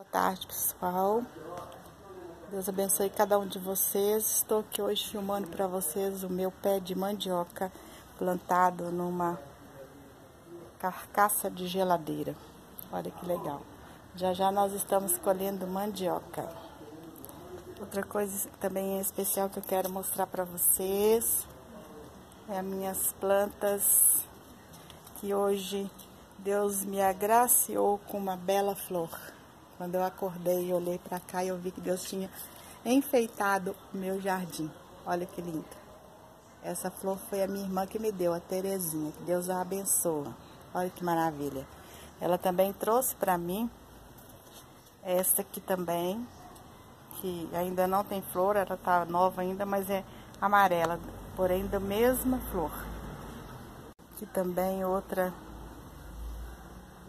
Boa tarde, pessoal. Deus abençoe cada um de vocês. Estou aqui hoje filmando para vocês o meu pé de mandioca plantado numa carcaça de geladeira. Olha que legal. Já já nós estamos colhendo mandioca. Outra coisa também especial que eu quero mostrar para vocês é as minhas plantas que hoje Deus me agraciou com uma bela flor. Quando eu acordei e olhei para cá, eu vi que Deus tinha enfeitado o meu jardim. Olha que lindo. Essa flor foi a minha irmã que me deu, a Terezinha. Que Deus a abençoa. Olha que maravilha. Ela também trouxe para mim essa aqui também, que ainda não tem flor, ela tá nova ainda, mas é amarela, porém da mesma flor. Aqui também outra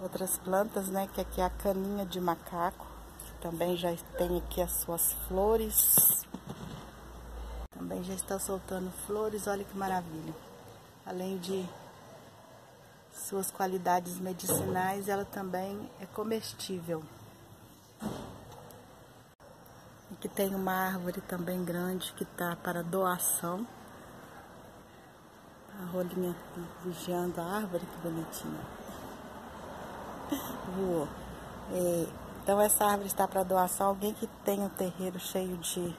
outras plantas, né? Que aqui é a caninha de macaco, que também já tem aqui as suas flores. Também já está soltando flores, olha que maravilha. Além de suas qualidades medicinais, ela também é comestível. Aqui tem uma árvore também grande que está para doação. A rolinha vigiando a árvore, que bonitinha voou. É, então essa árvore está para doação. Alguém que tem um terreiro cheio de,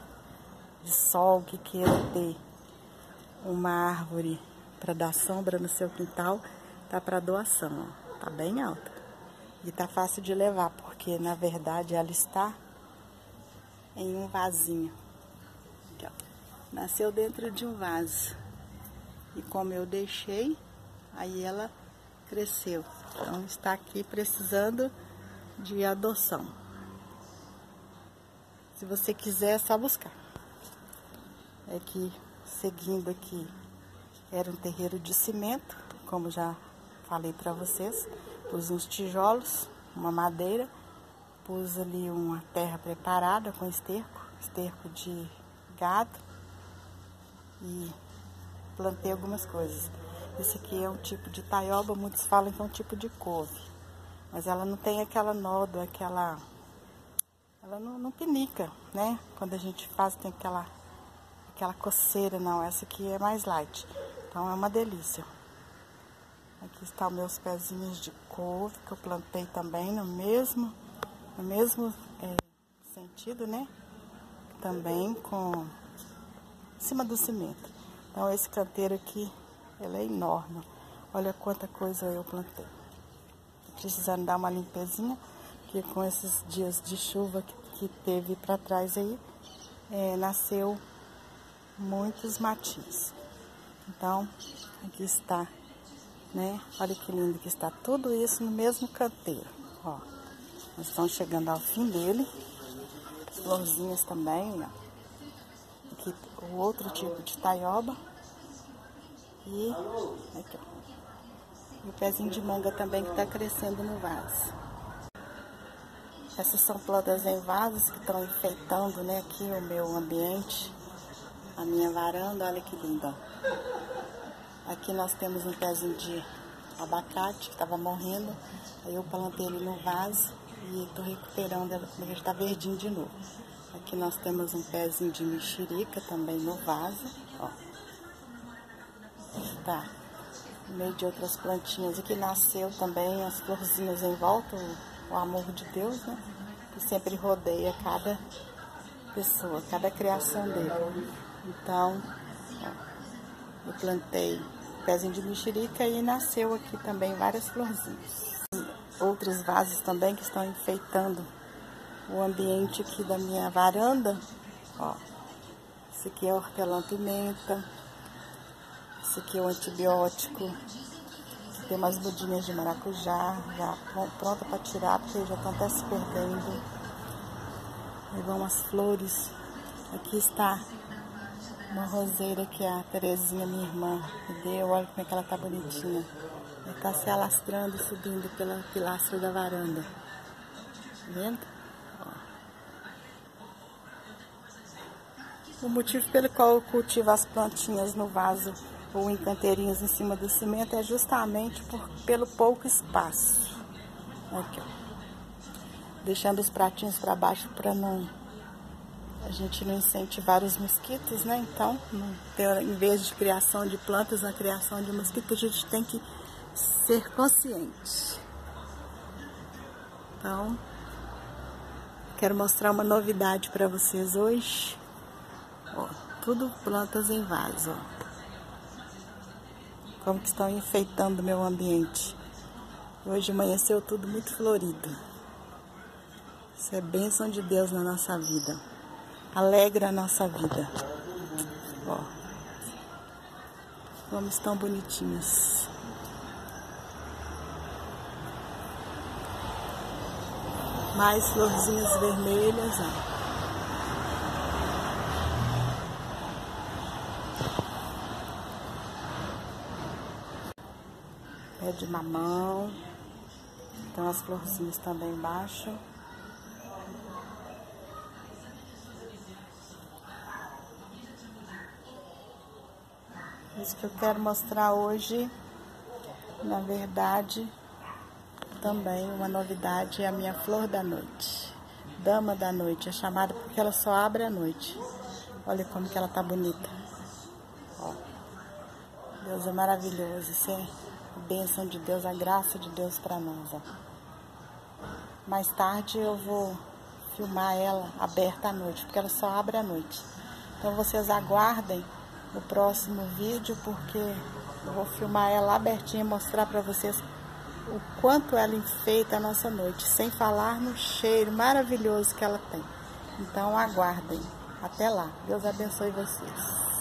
de sol, que queira ter uma árvore para dar sombra no seu quintal, tá para doação. Ó. Tá bem alta. E tá fácil de levar, porque na verdade ela está em um vasinho. Aqui, Nasceu dentro de um vaso. E como eu deixei, aí ela cresceu. Então está aqui precisando de adoção. Se você quiser, é só buscar. É que seguindo aqui era um terreiro de cimento, como já falei para vocês. Pus uns tijolos, uma madeira, pus ali uma terra preparada com esterco, esterco de gado e plantei algumas coisas. Esse aqui é um tipo de taioba, muitos falam que é um tipo de couve. Mas ela não tem aquela nódoa, aquela... Ela não, não pinica, né? Quando a gente faz tem aquela, aquela coceira, não. Essa aqui é mais light. Então é uma delícia. Aqui estão meus pezinhos de couve que eu plantei também no mesmo, no mesmo é, sentido, né? Também com em cima do cimento. Então esse canteiro aqui ela é enorme. Olha quanta coisa eu plantei. Precisando dar uma limpezinha, que com esses dias de chuva que, que teve para trás aí, é, nasceu muitos matinhos. Então, aqui está, né? Olha que lindo que está tudo isso no mesmo canteiro, ó. Nós estamos chegando ao fim dele. As florzinhas também, ó. Aqui o outro tipo de taioba. E aqui, ó. E o pezinho de manga também que está crescendo no vaso. Essas são plantas em vasos que estão enfeitando, né, aqui o meu ambiente, a minha varanda, olha que linda. Aqui nós temos um pezinho de abacate que estava morrendo, aí eu plantei ele no vaso e estou recuperando, ele está verdinho de novo. Aqui nós temos um pezinho de mexerica também no vaso, ó tá no meio de outras plantinhas. Aqui nasceu também as florzinhas em volta, o, o amor de Deus, né? Que sempre rodeia cada pessoa, cada criação dele. Então, ó, eu plantei pezinho de mexerica e nasceu aqui também várias florzinhas. Outros vasos também que estão enfeitando o ambiente aqui da minha varanda. Ó, esse aqui é hortelã-pimenta, esse aqui é o antibiótico. Tem umas mudinhas de maracujá, já pronta para tirar, porque já estão até se perdendo. Aí vão as flores. Aqui está uma roseira que a Terezinha, minha irmã, me deu. Olha como é que ela tá bonitinha. Ela tá se alastrando, subindo pela pilastra da varanda. Tá vendo? O motivo pelo qual eu cultivo as plantinhas no vaso ou em canteirinhos em cima do cimento é justamente por, pelo pouco espaço. Aqui, ó. deixando os pratinhos para baixo para não a gente não incentivar os mosquitos, né? Então, ter, em vez de criação de plantas, na criação de mosquitos, a gente tem que ser consciente. Então, quero mostrar uma novidade para vocês hoje. Ó, tudo plantas em vaso, ó. Como que estão enfeitando o meu ambiente. Hoje amanheceu tudo muito florido. Isso é bênção de Deus na nossa vida. Alegra a nossa vida. Ó. Como estão bonitinhos. Mais florzinhas vermelhas, ó. Pé de mamão. Então as florzinhas também embaixo. Isso que eu quero mostrar hoje, na verdade, também uma novidade é a minha flor da noite. Dama da noite, é chamada porque ela só abre à noite. Olha como que ela tá bonita. Ó. Deus é maravilhoso. É a bênção de Deus, a graça de Deus para nós. Ó. Mais tarde eu vou filmar ela aberta à noite, porque ela só abre à noite. Então vocês aguardem o próximo vídeo, porque eu vou filmar ela abertinha e mostrar para vocês o quanto ela enfeita a nossa noite, sem falar no cheiro maravilhoso que ela tem. Então aguardem. Até lá. Deus abençoe vocês.